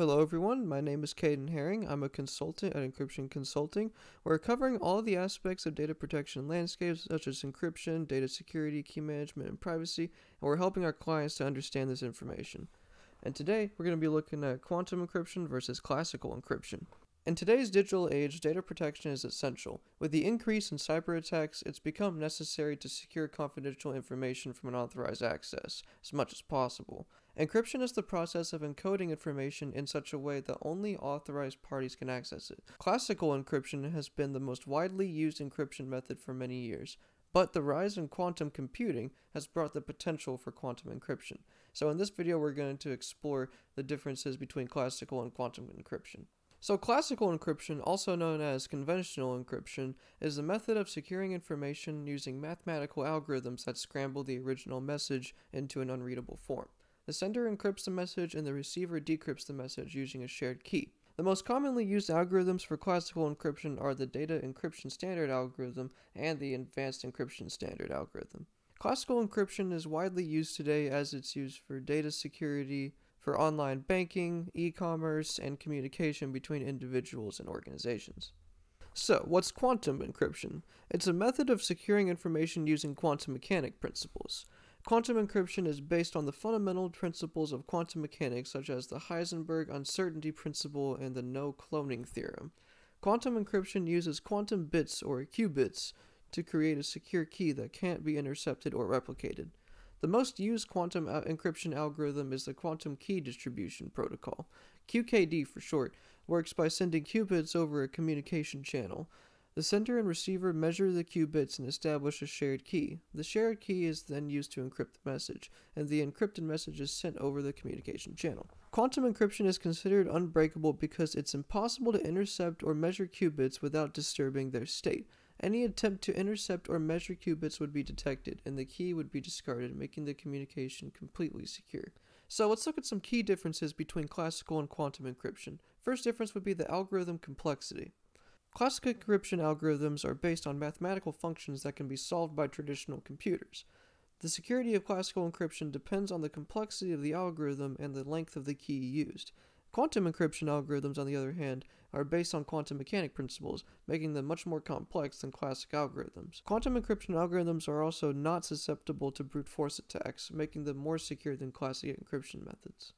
Hello everyone, my name is Caden Herring. I'm a consultant at Encryption Consulting. We're covering all the aspects of data protection landscapes such as encryption, data security, key management, and privacy, and we're helping our clients to understand this information. And today we're going to be looking at quantum encryption versus classical encryption. In today's digital age, data protection is essential. With the increase in cyber attacks, it's become necessary to secure confidential information from unauthorized access as much as possible. Encryption is the process of encoding information in such a way that only authorized parties can access it. Classical encryption has been the most widely used encryption method for many years, but the rise in quantum computing has brought the potential for quantum encryption. So in this video, we're going to explore the differences between classical and quantum encryption. So classical encryption, also known as conventional encryption, is a method of securing information using mathematical algorithms that scramble the original message into an unreadable form. The sender encrypts the message and the receiver decrypts the message using a shared key. The most commonly used algorithms for classical encryption are the Data Encryption Standard algorithm and the Advanced Encryption Standard algorithm. Classical encryption is widely used today as it's used for data security, for online banking, e commerce, and communication between individuals and organizations. So, what's quantum encryption? It's a method of securing information using quantum mechanic principles. Quantum encryption is based on the fundamental principles of quantum mechanics, such as the Heisenberg uncertainty principle and the no cloning theorem. Quantum encryption uses quantum bits or qubits to create a secure key that can't be intercepted or replicated. The most used quantum uh, encryption algorithm is the Quantum Key Distribution Protocol. QKD for short works by sending qubits over a communication channel. The sender and receiver measure the qubits and establish a shared key. The shared key is then used to encrypt the message, and the encrypted message is sent over the communication channel. Quantum encryption is considered unbreakable because it's impossible to intercept or measure qubits without disturbing their state. Any attempt to intercept or measure qubits would be detected, and the key would be discarded, making the communication completely secure. So let's look at some key differences between classical and quantum encryption. First difference would be the algorithm complexity. Classical encryption algorithms are based on mathematical functions that can be solved by traditional computers. The security of classical encryption depends on the complexity of the algorithm and the length of the key used. Quantum encryption algorithms, on the other hand, are based on quantum mechanic principles, making them much more complex than classic algorithms. Quantum encryption algorithms are also not susceptible to brute force attacks, making them more secure than classic encryption methods.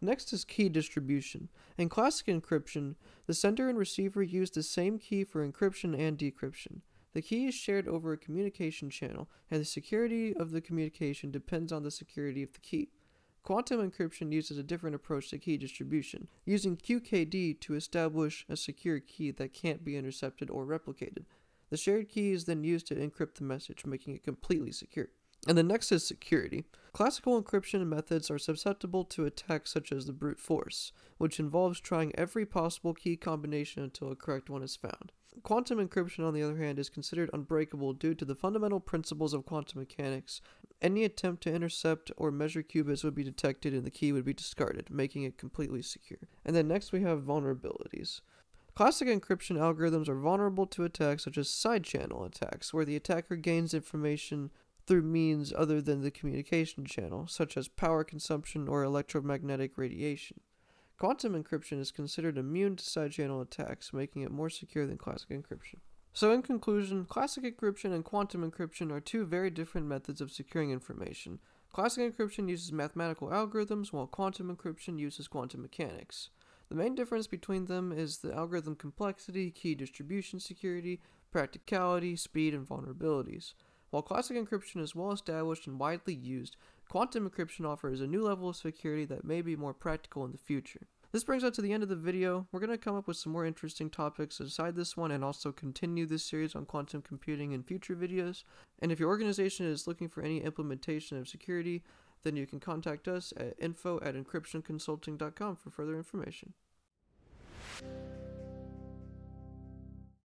Next is key distribution. In classic encryption, the sender and receiver use the same key for encryption and decryption. The key is shared over a communication channel, and the security of the communication depends on the security of the key. Quantum encryption uses a different approach to key distribution, using QKD to establish a secure key that can't be intercepted or replicated. The shared key is then used to encrypt the message, making it completely secure. And the next is security. Classical encryption methods are susceptible to attacks such as the brute force, which involves trying every possible key combination until a correct one is found. Quantum encryption, on the other hand, is considered unbreakable due to the fundamental principles of quantum mechanics. Any attempt to intercept or measure qubits would be detected and the key would be discarded, making it completely secure. And then next we have vulnerabilities. Classic encryption algorithms are vulnerable to attacks such as side channel attacks, where the attacker gains information through means other than the communication channel, such as power consumption or electromagnetic radiation. Quantum encryption is considered immune to side channel attacks, making it more secure than classic encryption. So, in conclusion, classic encryption and quantum encryption are two very different methods of securing information. Classic encryption uses mathematical algorithms, while quantum encryption uses quantum mechanics. The main difference between them is the algorithm complexity, key distribution security, practicality, speed, and vulnerabilities. While classic encryption is well established and widely used, quantum encryption offers a new level of security that may be more practical in the future. This brings us to the end of the video. We're going to come up with some more interesting topics aside this one and also continue this series on quantum computing in future videos. And if your organization is looking for any implementation of security, then you can contact us at info at encryptionconsulting.com for further information.